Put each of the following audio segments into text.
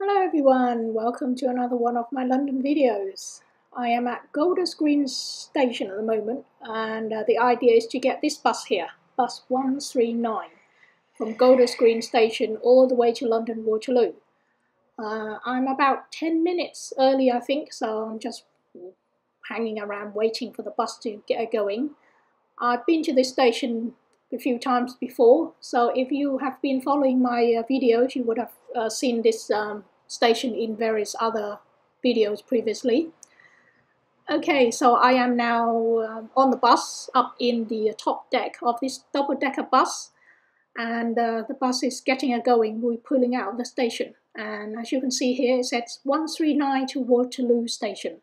Hello everyone, welcome to another one of my London videos. I am at Golders Green station at the moment and uh, the idea is to get this bus here, bus 139, from Golders Green station all the way to London Waterloo. Uh, I'm about 10 minutes early I think, so I'm just hanging around waiting for the bus to get going. I've been to this station a few times before, so if you have been following my uh, videos, you would have uh, seen this um, station in various other videos previously. Okay, so I am now um, on the bus up in the top deck of this double-decker bus and uh, the bus is getting a going. We're pulling out of the station and as you can see here it says 139 to Waterloo Station.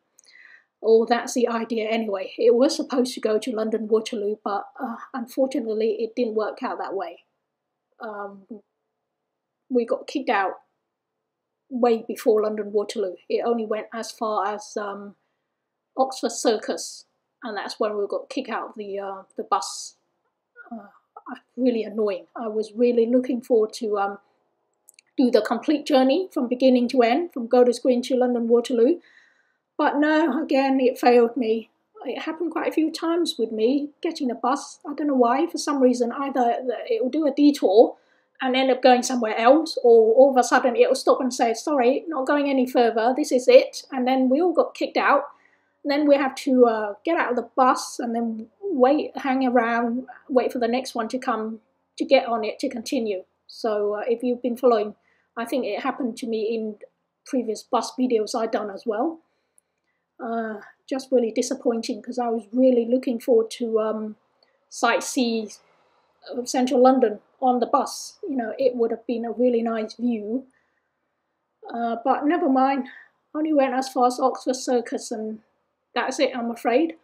Oh, that's the idea anyway. It was supposed to go to London Waterloo but uh, unfortunately it didn't work out that way. Um, we got kicked out way before London Waterloo. It only went as far as um, Oxford Circus, and that's when we got kicked out of the uh, the bus. Uh, really annoying. I was really looking forward to um, do the complete journey from beginning to end, from Golders Green to London Waterloo. But no, again, it failed me. It happened quite a few times with me getting a bus. I don't know why. For some reason, either it will do a detour and end up going somewhere else, or all of a sudden it will stop and say, sorry, not going any further, this is it. And then we all got kicked out. And then we have to uh, get out of the bus and then wait, hang around, wait for the next one to come to get on it to continue. So uh, if you've been following, I think it happened to me in previous bus videos I've done as well. Uh, just really disappointing because I was really looking forward to um, sightsee of central London on the bus. You know, it would have been a really nice view. Uh, but never mind, only went as far as Oxford Circus and that's it, I'm afraid.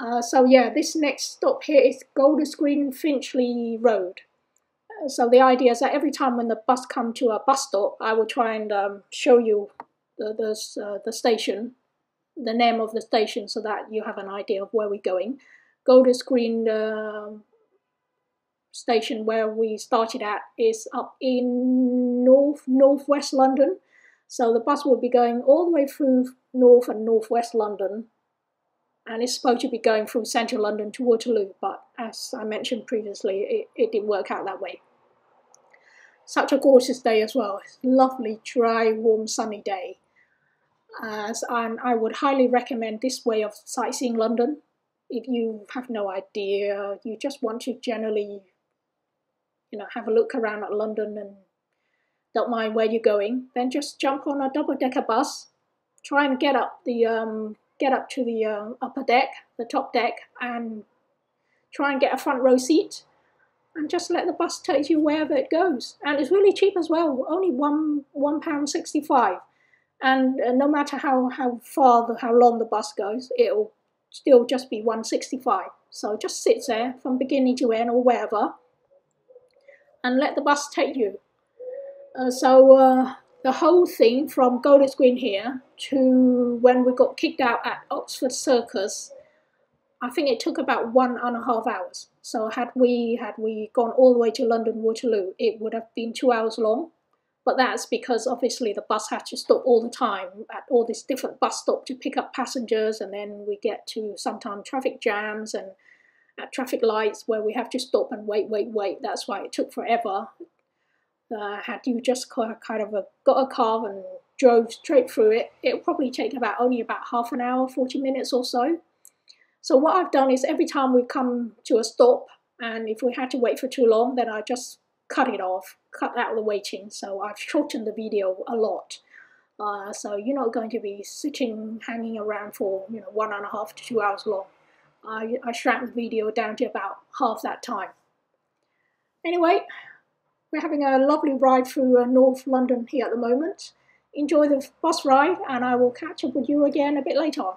Uh, so yeah, this next stop here is Golders Green Finchley Road. Uh, so the idea is that every time when the bus come to a bus stop, I will try and um, show you the, the, uh, the station, the name of the station so that you have an idea of where we're going. Golders Green um, station where we started at is up in north northwest London. So the bus will be going all the way through north and northwest London and it's supposed to be going from central London to Waterloo, but as I mentioned previously, it, it didn't work out that way. Such a gorgeous day as well. lovely, dry, warm, sunny day. As and I would highly recommend this way of sightseeing London. If you have no idea, you just want to generally you know, have a look around at London and don't mind where you're going, then just jump on a double-decker bus, try and get up the um, get up to the uh, upper deck, the top deck, and try and get a front row seat, and just let the bus take you wherever it goes. And it's really cheap as well, only one one pound sixty-five. And uh, no matter how how far the, how long the bus goes, it'll still just be one sixty-five. So just sit there from beginning to end or wherever and let the bus take you. Uh, so uh, the whole thing from Golders Green here to when we got kicked out at Oxford Circus, I think it took about one and a half hours. So had we had we gone all the way to London Waterloo, it would have been two hours long. But that's because obviously the bus had to stop all the time at all these different bus stops to pick up passengers, and then we get to sometimes traffic jams and at traffic lights where we have to stop and wait, wait, wait. That's why it took forever. Uh, had you just kind of a, got a car and drove straight through it, it would probably take about only about half an hour, 40 minutes or so. So what I've done is every time we come to a stop and if we had to wait for too long, then I just cut it off, cut out the waiting. So I've shortened the video a lot. Uh, so you're not going to be sitting, hanging around for you know one and a half to two hours long. I, I shrank the video down to about half that time. Anyway, we're having a lovely ride through uh, North London here at the moment. Enjoy the bus ride and I will catch up with you again a bit later on.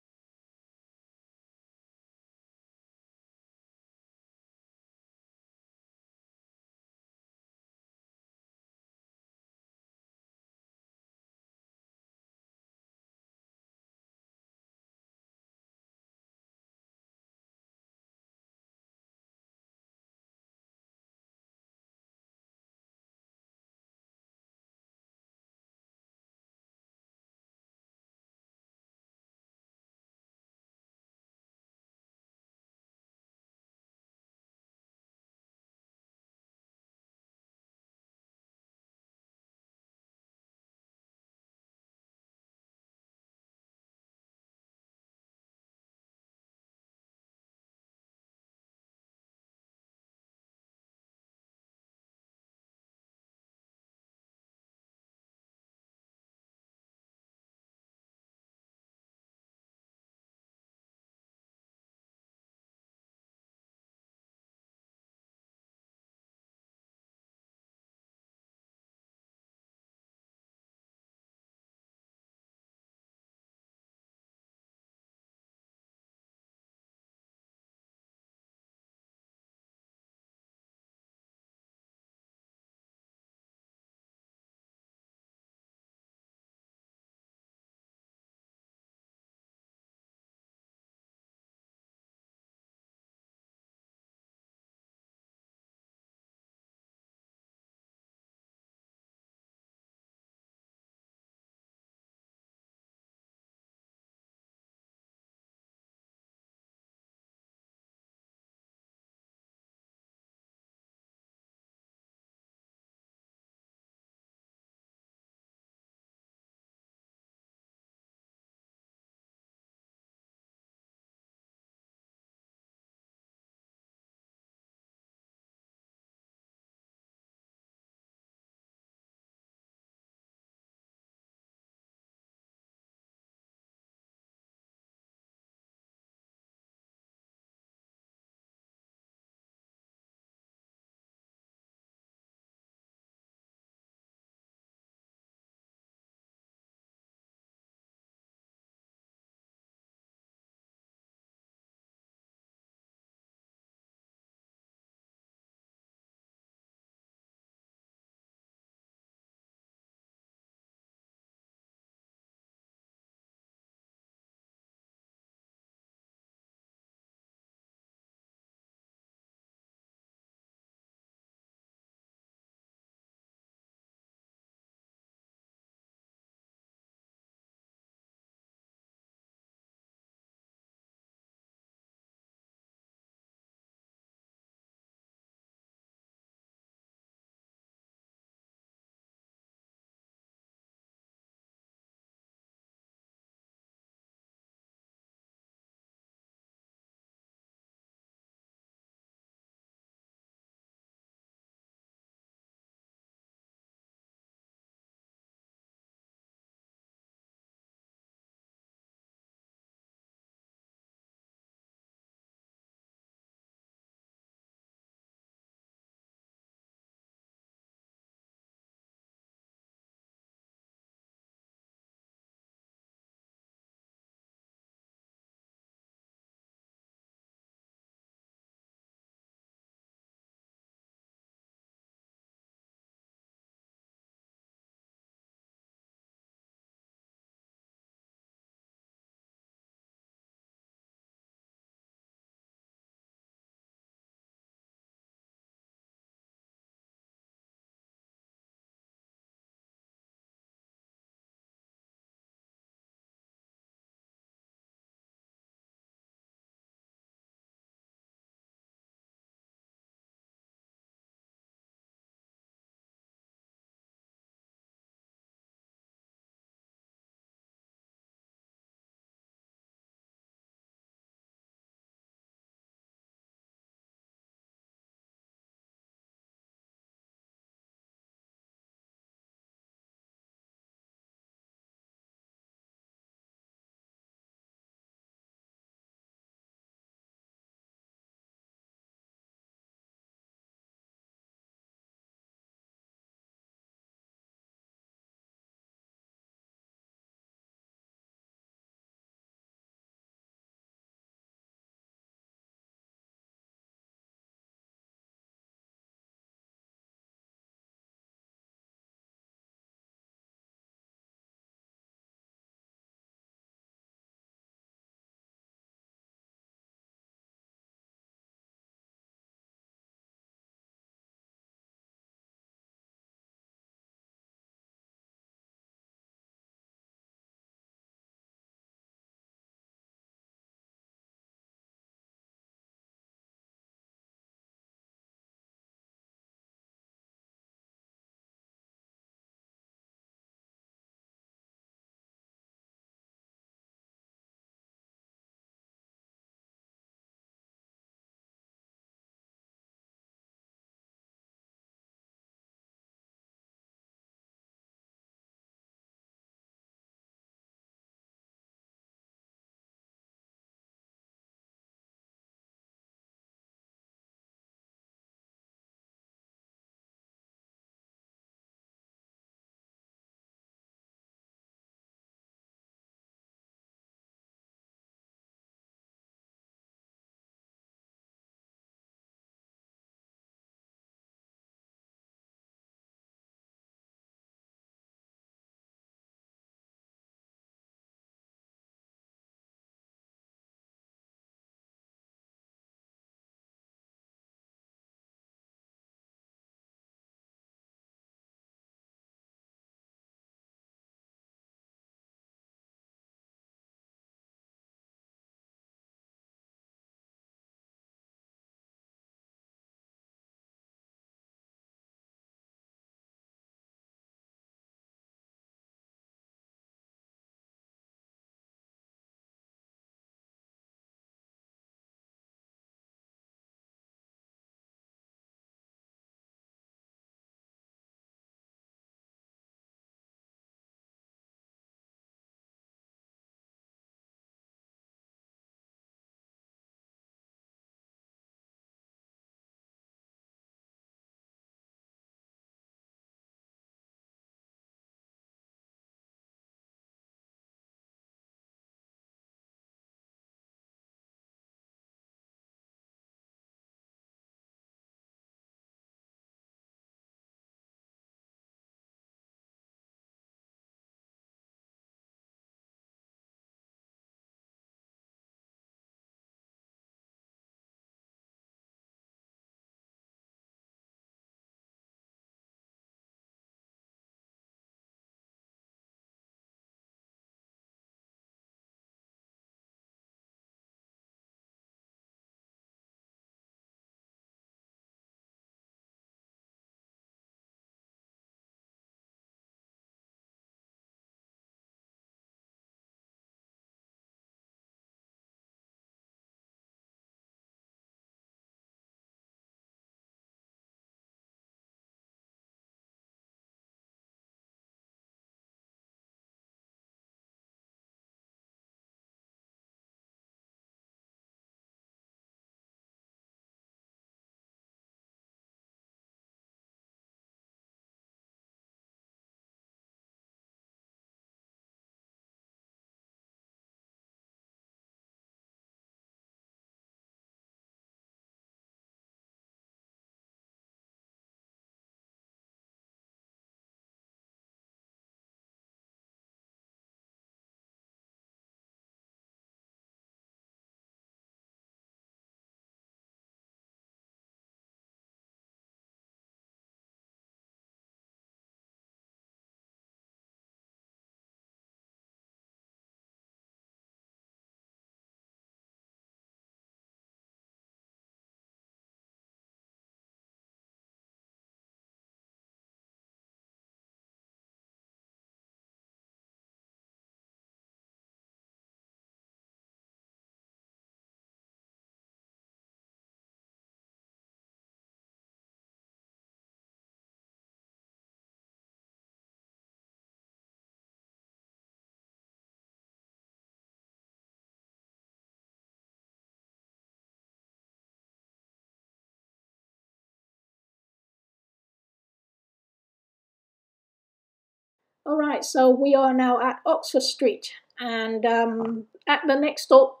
All right, so we are now at Oxford Street, and um, at the next stop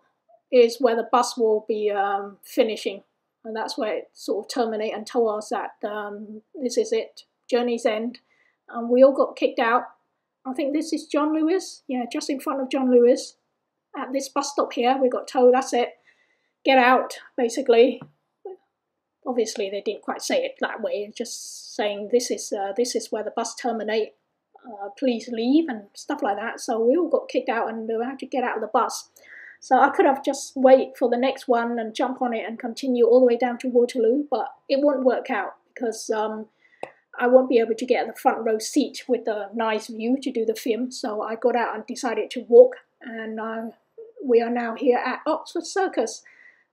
is where the bus will be um, finishing, and that's where it sort of terminate and tell us that um, this is it, journey's end. And we all got kicked out. I think this is John Lewis, yeah, just in front of John Lewis. At this bus stop here, we got told that's it, get out, basically. Obviously, they didn't quite say it that way, just saying this is uh, this is where the bus terminate uh, please leave and stuff like that. So we all got kicked out and we had to get out of the bus. So I could have just wait for the next one and jump on it and continue all the way down to Waterloo, but it won't work out because um, I won't be able to get the front row seat with the nice view to do the film. So I got out and decided to walk, and uh, we are now here at Oxford Circus.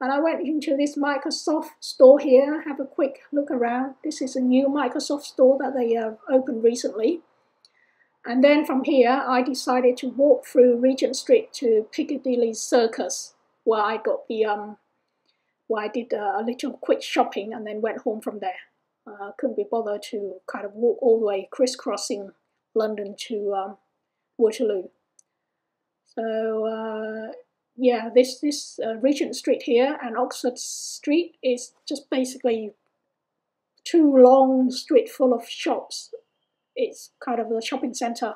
And I went into this Microsoft store here, have a quick look around. This is a new Microsoft store that they uh, opened recently. And then from here, I decided to walk through Regent Street to Piccadilly Circus, where I got the um, where I did a little quick shopping and then went home from there. Uh, couldn't be bothered to kind of walk all the way crisscrossing London to um, Waterloo. So uh, yeah, this this uh, Regent Street here and Oxford Street is just basically two long street full of shops it's kind of a shopping center.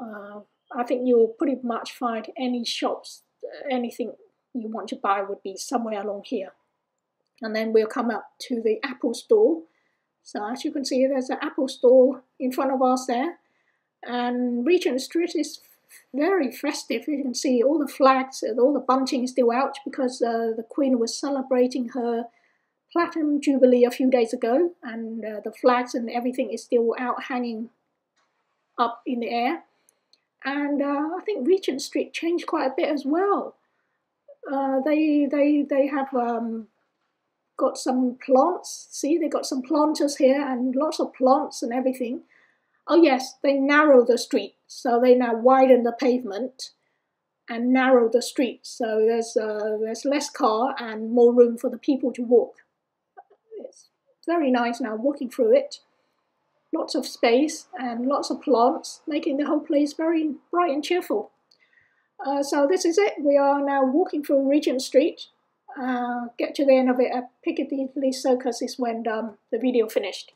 Uh, I think you'll pretty much find any shops, anything you want to buy would be somewhere along here. And then we'll come up to the Apple store. So as you can see, there's an Apple store in front of us there. And Regent Street is very festive. You can see all the flags, and all the bunting is still out because uh, the Queen was celebrating her Platinum Jubilee a few days ago, and uh, the flags and everything is still out hanging up in the air. And uh, I think Regent Street changed quite a bit as well. Uh, they they they have um, got some plants. See, they got some planters here and lots of plants and everything. Oh yes, they narrow the street, so they now widen the pavement and narrow the street. So there's uh, there's less car and more room for the people to walk very nice now walking through it. Lots of space and lots of plants, making the whole place very bright and cheerful. Uh, so this is it. We are now walking through Regent Street. Uh, get to the end of it at Piccadilly Circus is when um, the video finished.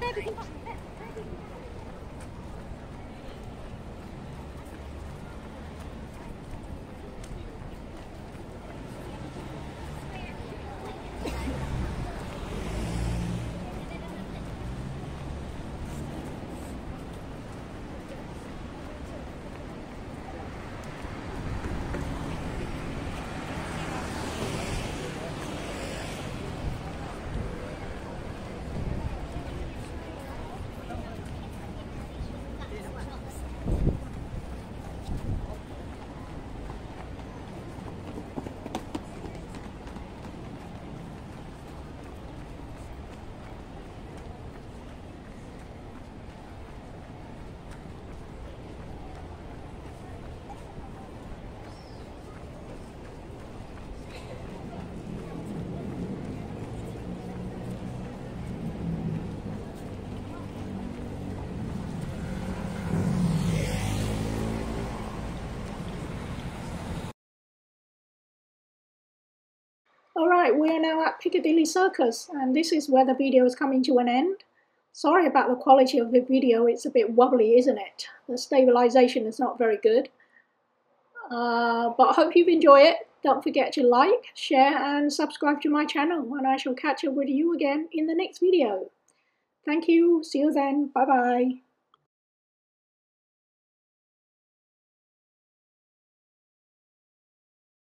there because Alright, we are now at Piccadilly Circus and this is where the video is coming to an end. Sorry about the quality of the video, it's a bit wobbly, isn't it? The stabilization is not very good. Uh, but I hope you enjoy it. Don't forget to like, share and subscribe to my channel and I shall catch up with you again in the next video. Thank you, see you then, bye bye.